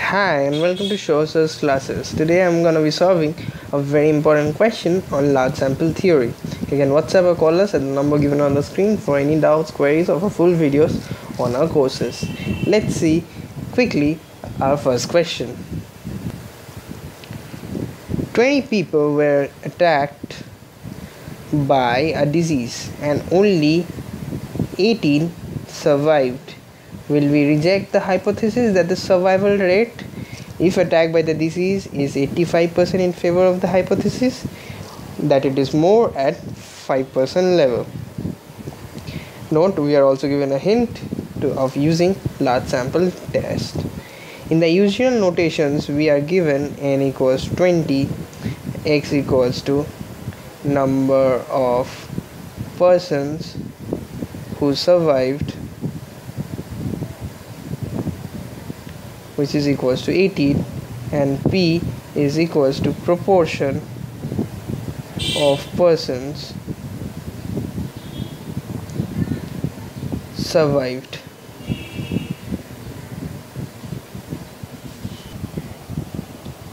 Hi and welcome to Show's classes. Today I'm going to be solving a very important question on large sample theory. You can WhatsApp or call us at the number given on the screen for any doubts, queries or for full videos on our courses. Let's see quickly our first question. 20 people were attacked by a disease and only 18 survived will we reject the hypothesis that the survival rate if attacked by the disease is 85% in favor of the hypothesis that it is more at 5% level? Note we are also given a hint to, of using large sample test. In the usual notations we are given n equals 20 x equals to number of persons who survived which is equals to 18 and P is equals to proportion of persons survived.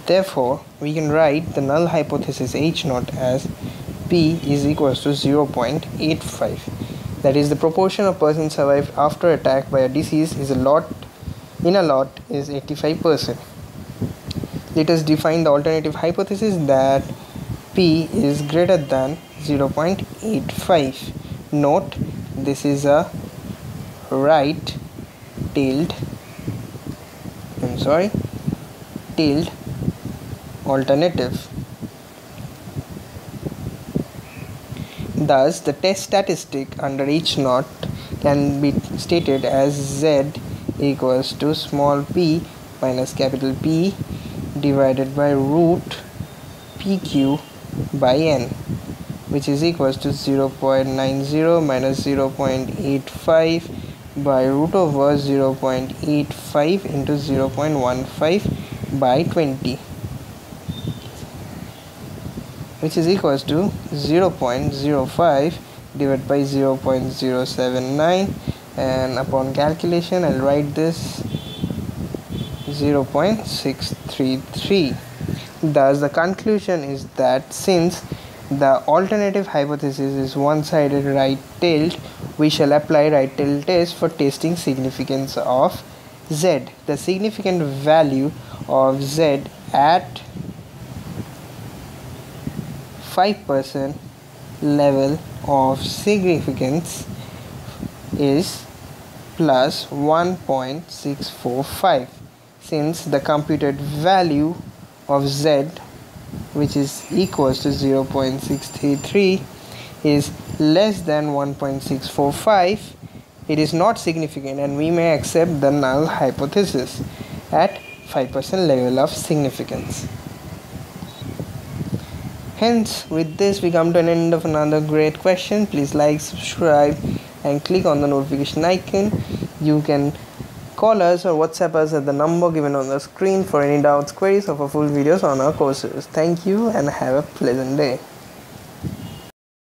Therefore, we can write the null hypothesis H naught as P is equals to 0.85. That is, the proportion of persons survived after attack by a disease is a lot in a lot is 85%. Let us define the alternative hypothesis that P is greater than 0.85. Note this is a right tailed I'm sorry tailed alternative. Thus, the test statistic under H naught can be stated as Z equals to small p minus capital P divided by root PQ by n which is equals to 0.90 minus 0.85 by root over 0.85 into 0.15 by 20 which is equals to 0.05 divided by 0.079 and upon calculation I'll write this 0.633 thus the conclusion is that since the alternative hypothesis is one-sided right-tailed we shall apply right-tailed test for testing significance of z. The significant value of z at 5% level of significance is plus 1.645 since the computed value of z which is equals to 0.633 is less than 1.645 it is not significant and we may accept the null hypothesis at 5% level of significance. Hence, with this, we come to an end of another great question. Please like, subscribe, and click on the notification icon. You can call us or WhatsApp us at the number given on the screen for any doubts, queries, or for full videos on our courses. Thank you and have a pleasant day.